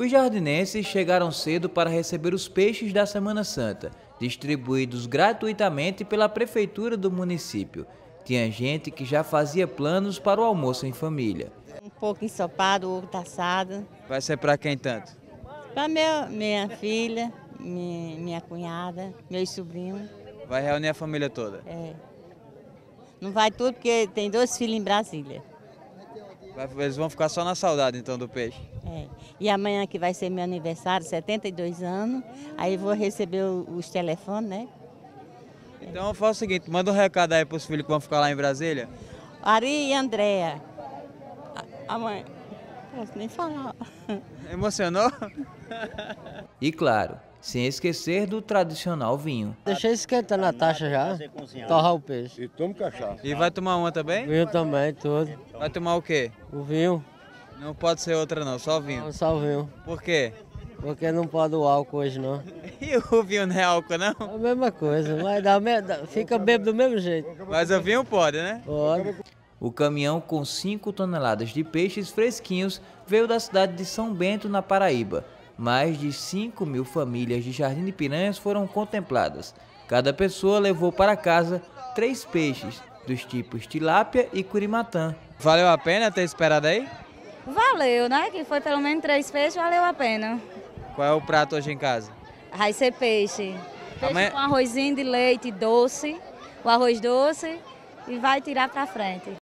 Os jardinenses chegaram cedo para receber os peixes da Semana Santa, distribuídos gratuitamente pela prefeitura do município. Tinha gente que já fazia planos para o almoço em família. Um pouco ensopado, outro assado. Vai ser para quem tanto? Para minha, minha filha, minha, minha cunhada, meus sobrinhos. Vai reunir a família toda? É. Não vai tudo porque tem dois filhos em Brasília. Eles vão ficar só na saudade então do peixe? É. E amanhã que vai ser meu aniversário, 72 anos, aí vou receber os telefones, né? Então faz o seguinte, manda um recado aí para os filhos que vão ficar lá em Brasília. Ari e Andréa. A mãe, não posso nem falar. Emocionou? E claro, sem esquecer do tradicional vinho. Deixei esquentar na taxa já, torrar o peixe. E toma cachaça. E vai tomar uma também? Vinho também, tudo. Vai tomar o quê? O vinho, Não pode ser outra não, só vinho. só o vinho. Por quê? Porque não pode o álcool hoje não. E o vinho não é álcool não? É a mesma coisa, me- dá- fica bêbado do mesmo jeito. Mas o vinho pode, né? Pode. O caminhão com 5 toneladas de peixes fresquinhos veio da cidade de São Bento, na Paraíba. Mais de 5 mil famílias de Jardim de Piranhas foram contempladas. Cada pessoa levou para casa três peixes, dos tipos tilápia e curimatã. Valeu a pena ter esperado aí? Valeu, né? Que foi pelo menos três peixes, valeu a pena. Qual é o prato hoje em casa? Vai ser peixe. Peixe Amanhã- com arrozinho de leite doce, o arroz doce e vai tirar pra frente.